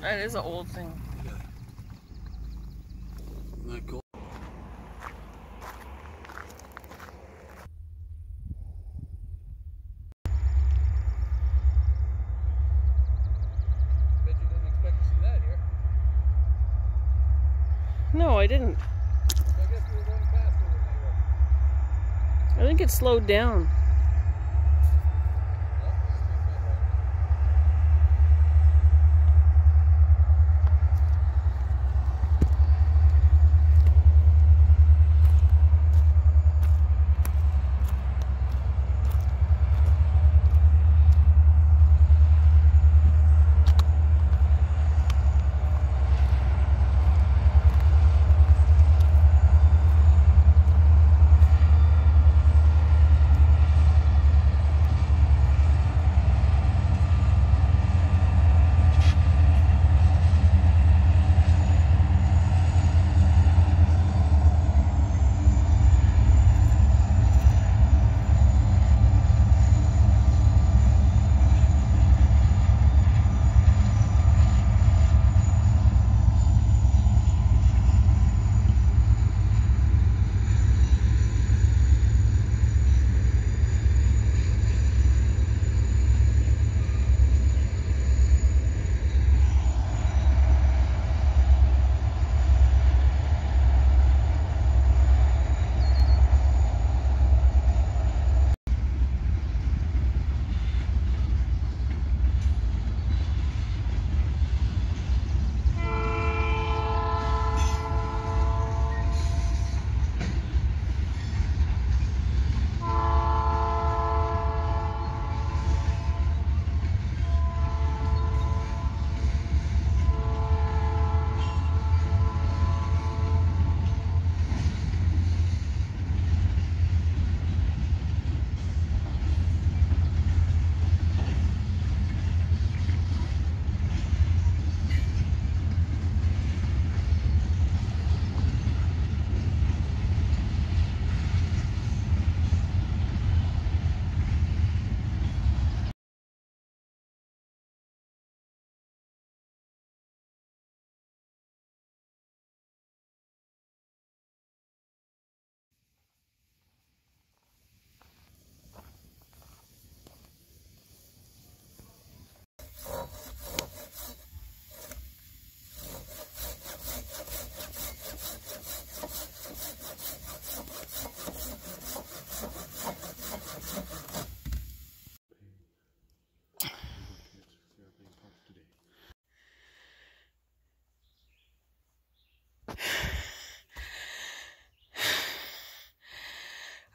That is an old thing. Yeah. Isn't that cool? Bet you didn't expect to see that here. No, I didn't. I guess we were going faster than they were. I think it slowed down.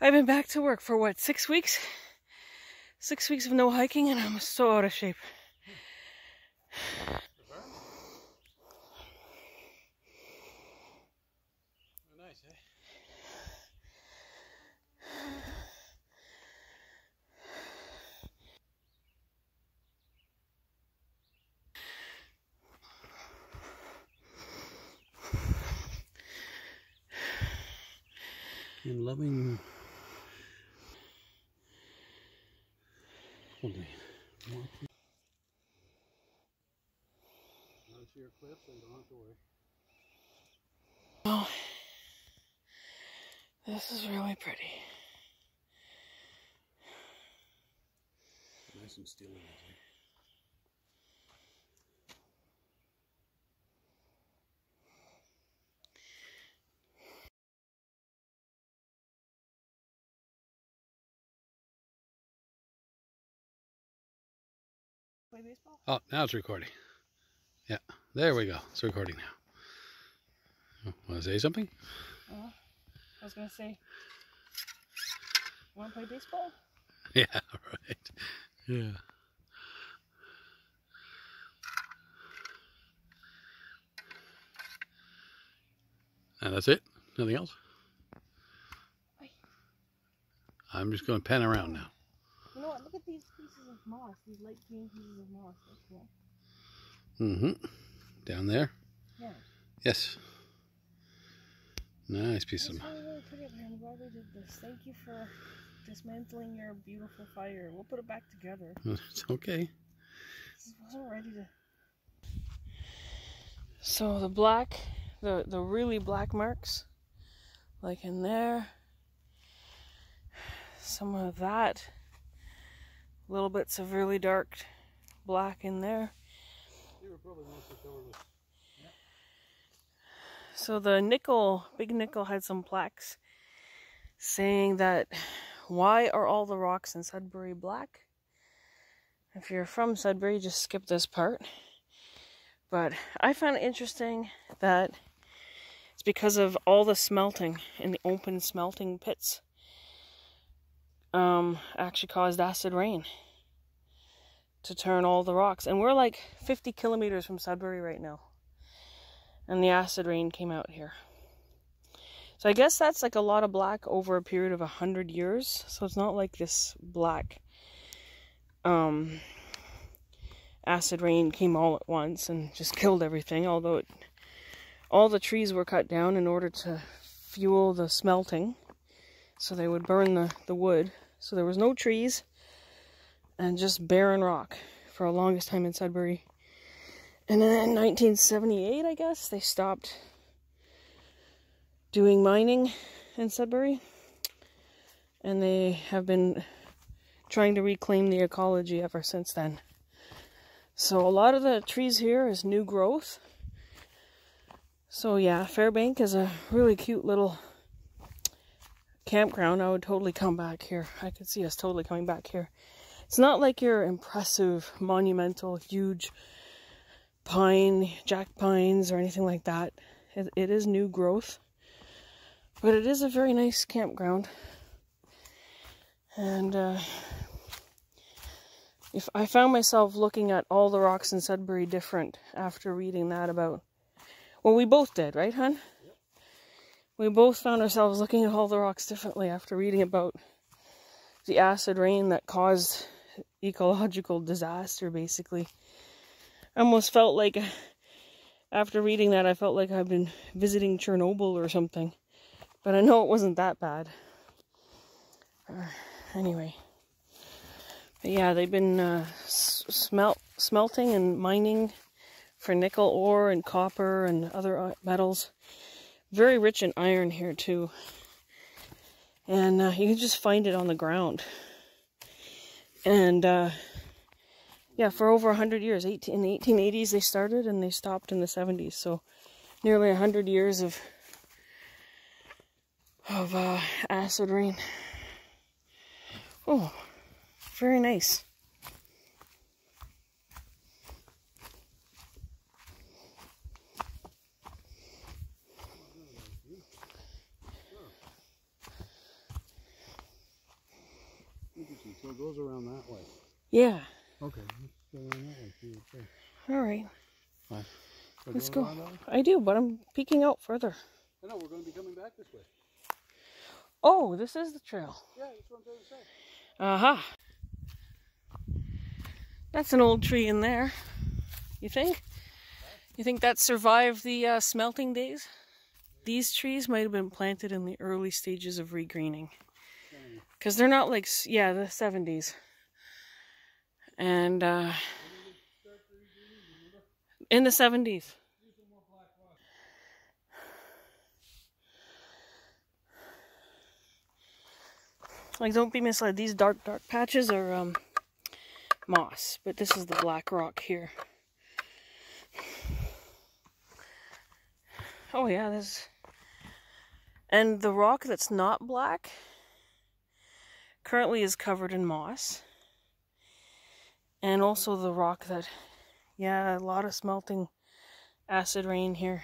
I've been back to work for what, six weeks? Six weeks of no hiking and I'm so out of shape. In loving Hold on. Onto your cliff, so you don't have to worry. Oh, this is really pretty. Nice and still in there. Baseball? Oh, now it's recording. Yeah, there we go. It's recording now. Want to say something? Uh, I was gonna say, want to play baseball? Yeah, right. Yeah. And that's it? Nothing else? I'm just going to pan around now. You know what? Look at these pieces of moss. These light green pieces of moss. That's cool. Mm-hmm. Down there? Yeah. Yes. Nice piece of It's really, really pretty up here. I'm glad we did this. Thank you for dismantling your beautiful fire. We'll put it back together. It's okay. This wasn't ready to. So the black, the, the really black marks, like in there, some of that, little bits of really dark black in there. So the nickel, big nickel had some plaques saying that why are all the rocks in Sudbury black? If you're from Sudbury, just skip this part. But I found it interesting that it's because of all the smelting in the open smelting pits um, actually caused acid rain to turn all the rocks. And we're like 50 kilometers from Sudbury right now. And the acid rain came out here. So I guess that's like a lot of black over a period of a hundred years. So it's not like this black um, acid rain came all at once and just killed everything. Although it, all the trees were cut down in order to fuel the smelting, so they would burn the, the wood. So there was no trees and just barren rock for a longest time in Sudbury. And then in 1978, I guess, they stopped doing mining in Sudbury. And they have been trying to reclaim the ecology ever since then. So a lot of the trees here is new growth. So yeah, Fairbank is a really cute little campground. I would totally come back here. I could see us totally coming back here. It's not like your impressive, monumental, huge pine, jack pines, or anything like that. It, it is new growth, but it is a very nice campground. And uh, if I found myself looking at all the rocks in Sudbury different after reading that about, well, we both did, right, hun? We both found ourselves looking at all the rocks differently after reading about the acid rain that caused ecological disaster, basically. I almost felt like, after reading that, I felt like I've been visiting Chernobyl or something. But I know it wasn't that bad. Uh, anyway. But yeah, they've been uh, smelt smelting and mining for nickel ore and copper and other uh, metals. Very rich in iron here too. And uh, you can just find it on the ground. And uh, yeah, for over 100 years. 18, in the 1880s they started and they stopped in the 70s. So nearly 100 years of of uh, acid rain. Oh, very nice. So it goes around that way. Yeah. Okay, let's go around that way. See what's there. All right. Fine. Let's go. around that way? I do, but I'm peeking out further. I know, we're going to be coming back this way. Oh, this is the trail. Yeah, that's what I'm trying to say. Aha. That's an old tree in there. You think? You think that survived the uh, smelting days? These trees might have been planted in the early stages of regreening. Because they're not like, yeah, the 70s. And uh, in the 70s. Like, don't be misled. These dark, dark patches are um, moss, but this is the black rock here. Oh yeah, this. And the rock that's not black currently is covered in moss. And also the rock that, yeah, a lot of smelting acid rain here.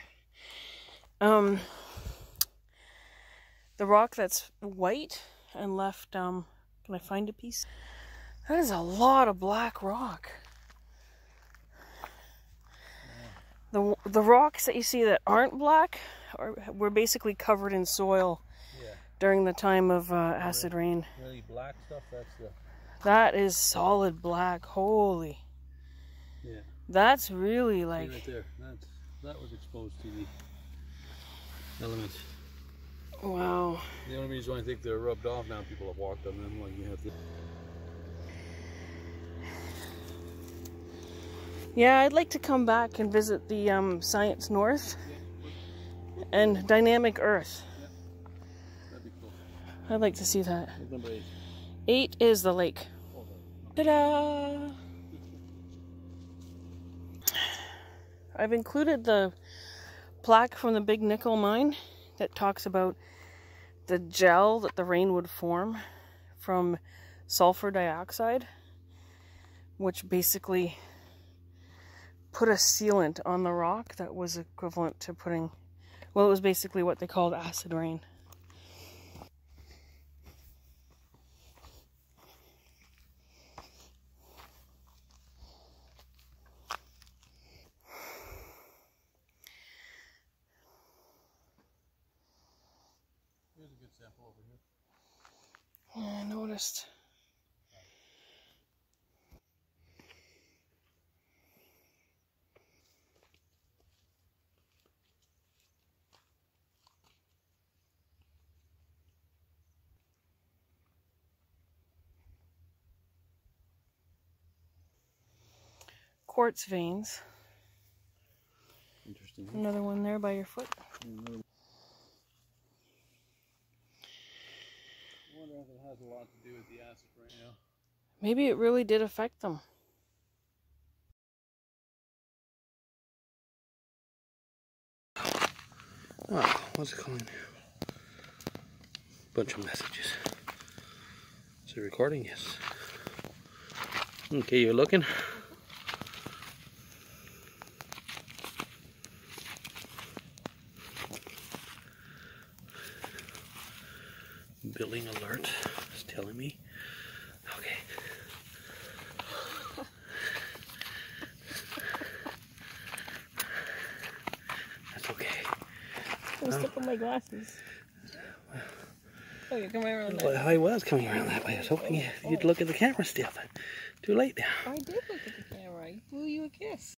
Um, the rock that's white and left, um, can I find a piece? That is a lot of black rock. The, the rocks that you see that aren't black are, were basically covered in soil. During the time of uh, acid rain. Really black stuff, that's the... That is solid black. Holy. Yeah. That's really See like. right there. That's, that was exposed to the elements. Wow. The only reason why I think they're rubbed off now, people have walked on them like you have to. Yeah, I'd like to come back and visit the um, Science North and Dynamic Earth. That'd be cool. I'd like to see that. Number eight. Eight is the lake. Ta-da! I've included the plaque from the Big Nickel mine that talks about the gel that the rain would form from sulfur dioxide, which basically put a sealant on the rock that was equivalent to putting, well, it was basically what they called acid rain. Here's a good sample over here. Quartz veins. Interesting. Another one there by your foot. Another- wonder if it has a lot to do with the acid right now. Maybe it really did affect them. Oh, what's it calling now? Bunch of messages. Is it recording? Yes. Okay, you're looking. Billing alert is telling me. Okay. That's okay. I step um, on my glasses. Oh, you're coming around Well, I was coming around that way. I was hoping you- you'd oh. look at the camera still, but too late now. I did look at the camera. I blew you a kiss.